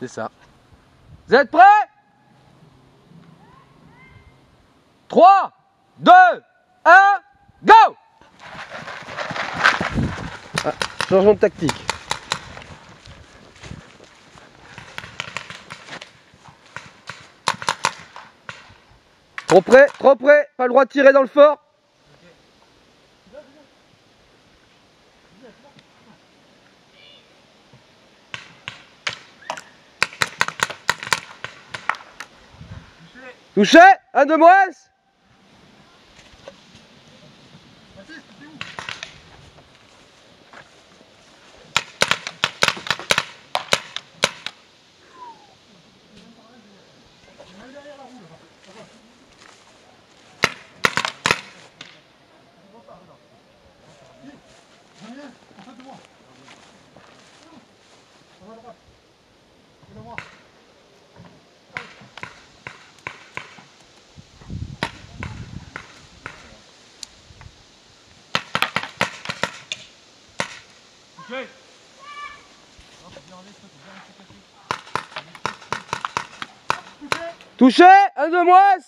C'est ça. Vous êtes prêts? 3, 2, 1, go ah, Changement de tactique. Trop près, trop près, pas le droit de tirer dans le fort. Touché Un de moins Touché Un de moins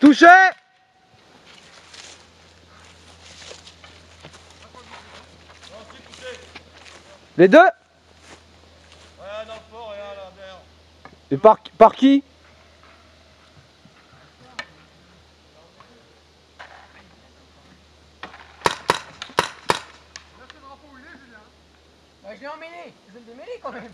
Touché Les deux Ouais, dans le fort et un là, derrière. Et par, par qui Bah, je l'ai emmêlé, je vais le démêler quand même.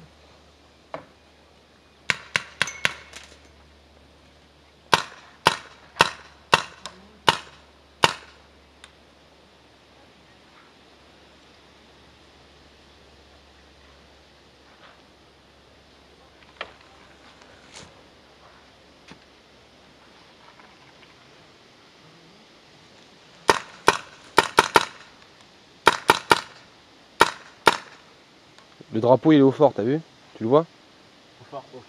Le drapeau il est au fort, t'as vu? Tu le vois? Au fort, ok.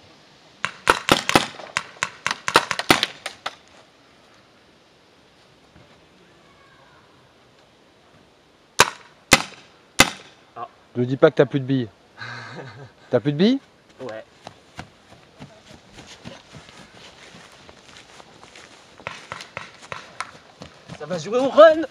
Ne dis pas que t'as plus de billes. t'as plus de billes? Ouais. Ça va jouer au run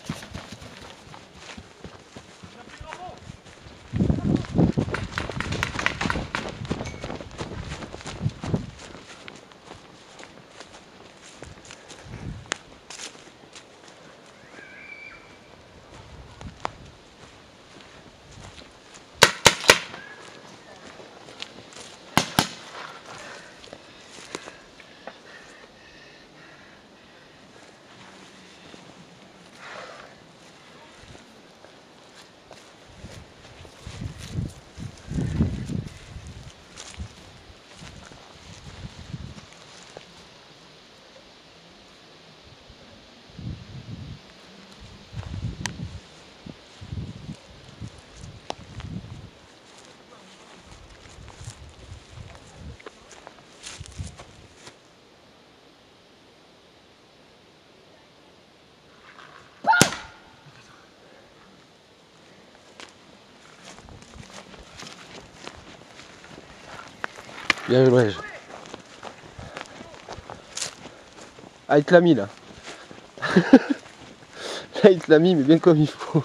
Bien joué. Ah, il te l'a mis là. là, il te l'a mis, mais bien comme il faut.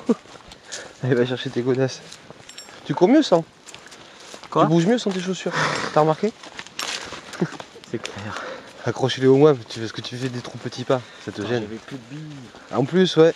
Allez, va chercher tes godasses. Tu cours mieux sans Quoi? Tu bouges mieux sans tes chaussures. T'as remarqué? C'est clair. Accroche-les au moins, tu- parce que tu fais des trop petits pas. Ça te gêne. J'avais plus de billes. En plus, ouais.